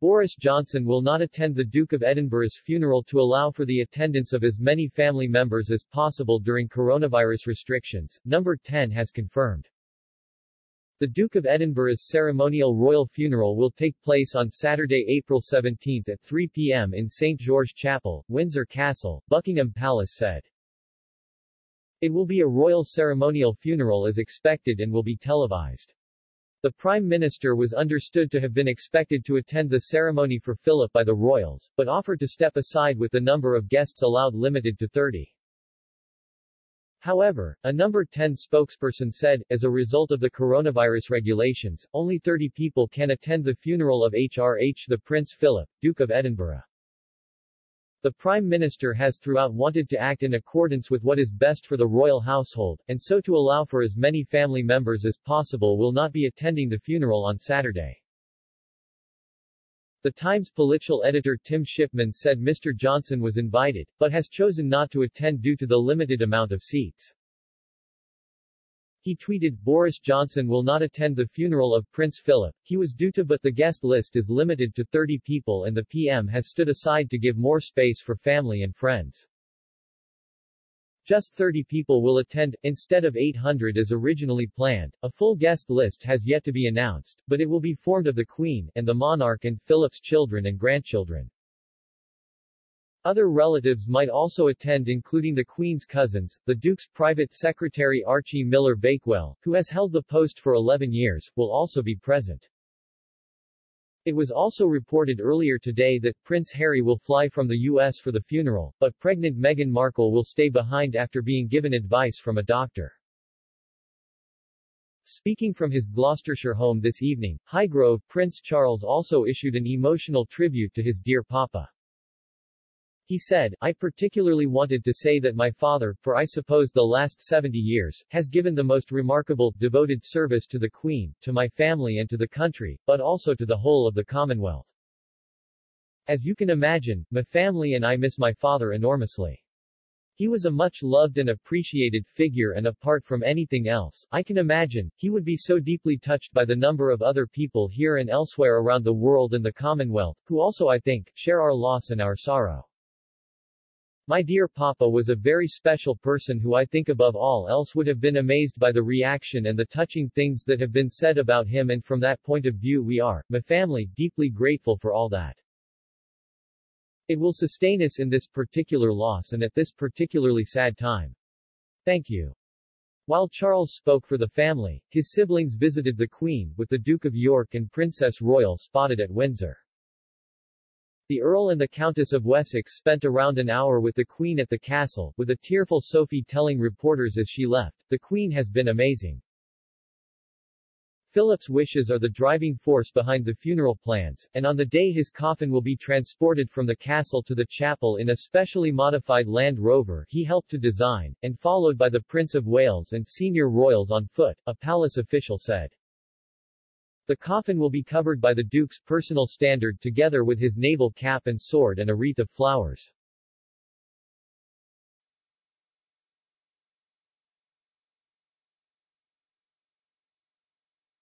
Boris Johnson will not attend the Duke of Edinburgh's funeral to allow for the attendance of as many family members as possible during coronavirus restrictions, Number 10 has confirmed. The Duke of Edinburgh's ceremonial royal funeral will take place on Saturday, April 17 at 3 p.m. in St. George Chapel, Windsor Castle, Buckingham Palace said. It will be a royal ceremonial funeral as expected and will be televised. The Prime Minister was understood to have been expected to attend the ceremony for Philip by the royals, but offered to step aside with the number of guests allowed limited to 30. However, a number 10 spokesperson said, as a result of the coronavirus regulations, only 30 people can attend the funeral of HRH the Prince Philip, Duke of Edinburgh. The Prime Minister has throughout wanted to act in accordance with what is best for the royal household, and so to allow for as many family members as possible will not be attending the funeral on Saturday. The Times political editor Tim Shipman said Mr. Johnson was invited, but has chosen not to attend due to the limited amount of seats. He tweeted, Boris Johnson will not attend the funeral of Prince Philip, he was due to but the guest list is limited to 30 people and the PM has stood aside to give more space for family and friends. Just 30 people will attend, instead of 800 as originally planned. A full guest list has yet to be announced, but it will be formed of the Queen, and the monarch and Philip's children and grandchildren. Other relatives might also attend including the Queen's cousins, the Duke's private secretary Archie Miller Bakewell, who has held the post for 11 years, will also be present. It was also reported earlier today that Prince Harry will fly from the U.S. for the funeral, but pregnant Meghan Markle will stay behind after being given advice from a doctor. Speaking from his Gloucestershire home this evening, Highgrove, Prince Charles also issued an emotional tribute to his dear papa. He said, I particularly wanted to say that my father, for I suppose the last 70 years, has given the most remarkable, devoted service to the Queen, to my family and to the country, but also to the whole of the Commonwealth. As you can imagine, my family and I miss my father enormously. He was a much loved and appreciated figure and apart from anything else, I can imagine, he would be so deeply touched by the number of other people here and elsewhere around the world and the Commonwealth, who also I think, share our loss and our sorrow. My dear Papa was a very special person who I think above all else would have been amazed by the reaction and the touching things that have been said about him and from that point of view we are, my family, deeply grateful for all that. It will sustain us in this particular loss and at this particularly sad time. Thank you. While Charles spoke for the family, his siblings visited the Queen, with the Duke of York and Princess Royal spotted at Windsor. The Earl and the Countess of Wessex spent around an hour with the Queen at the castle, with a tearful Sophie telling reporters as she left, the Queen has been amazing. Philip's wishes are the driving force behind the funeral plans, and on the day his coffin will be transported from the castle to the chapel in a specially modified Land Rover he helped to design, and followed by the Prince of Wales and senior royals on foot, a palace official said. The coffin will be covered by the Duke's personal standard together with his naval cap and sword and a wreath of flowers.